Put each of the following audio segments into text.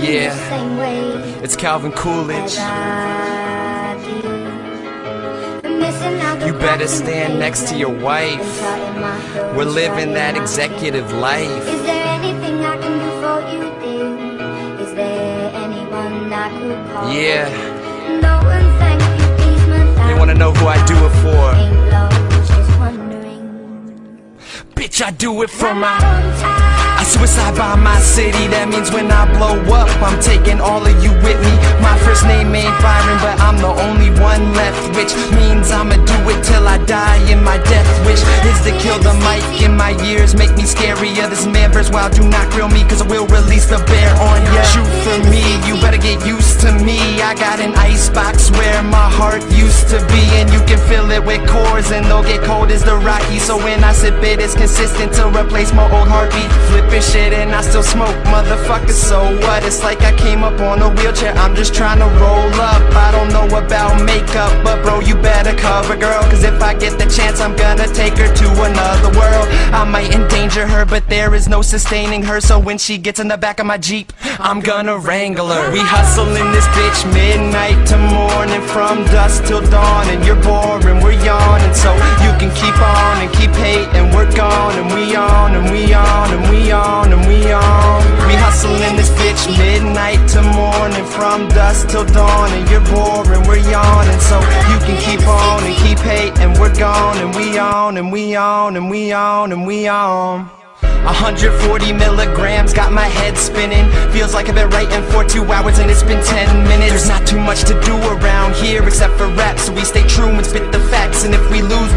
Yeah, it's Calvin Coolidge. You better stand next to your wife. We're living that executive life. Is there anything I can do for you, dear? Is there anyone I could call? Yeah, No one thank you, please, my they wanna know who I do it for. Ain't lost, just. Bitch, I do it for my. Suicide by my city, that means when I blow up, I'm taking all of you with me. My first name ain't Byron, but I'm the only one left, which means I'ma do it till I die. And my death wish is to kill the mic. In my ears make me scarier. This man verse wild, do not grill me, cause I will release the bear on ya. Shoot for me, you better get used to me. I got an icebox where my heart used to be, fill it with Coors, and they'll get cold as the Rocky. So when I sip it, it's consistent to replace my old heartbeat. Flipping shit, and I still smoke, motherfucker. So what? It's like I came up on a wheelchair. I'm just trying to roll up. I don't know about makeup, but bro, you better cover, girl. Cause if I get the chance, I'm gonna take her to another world. I might endanger her, but there is no sustaining her. So when she gets in the back of my Jeep, I'm gonna wrangle her. We hustle in this bitch midnight from dusk till dawn. And you're boring, we're yawning. So you can keep on and keep hating. We're gone, and we on, and we on, and we on, and we on. We hustle in this bitch midnight to morning, from dusk till dawn. And you're boring, we're yawning. So you can keep on and keep hating. We're gone, and we on, and we on, and we on, and we on. 140 milligrams, got my head spinning. Feels like I've been writing for two hours and it's been 10 minutes. There's not too much to do around here except for rap, so we stay true and spit the facts. And if we lose,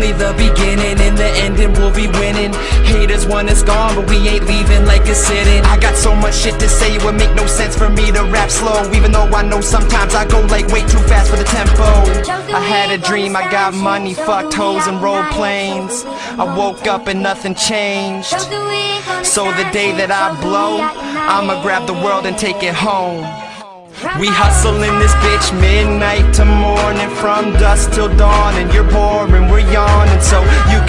only the beginning, in the ending, we'll be winning. Haters want us gone, but we ain't leaving like it's sitting. I got so much shit to say, it would make no sense for me to rap slow. Even though I know sometimes I go like way too fast for the tempo. I had a dream, I got money, fucked hoes and rolled planes. I woke up and nothing changed. So the day that I blow, I'ma grab the world and take it home. We hustle in this bitch midnight to morning, from dusk till dawn, and you're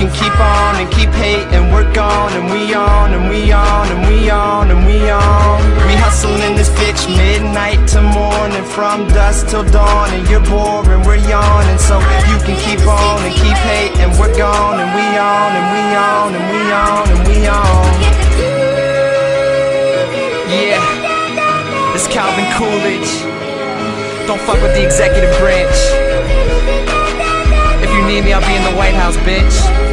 can keep on and keep hating, we're gone, and we on, and we on, and we on, and we on. We hustle in this bitch midnight to morning, from dusk till dawn, and you're boring, we're yawning. So you can keep on and keep hating, we're gone, and we on, and we on, and we on, and we on. Yeah. It's Calvin Coolidge. Don't fuck with the executive branch. If you need me, I'll be in the White House, bitch.